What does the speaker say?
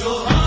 Johan.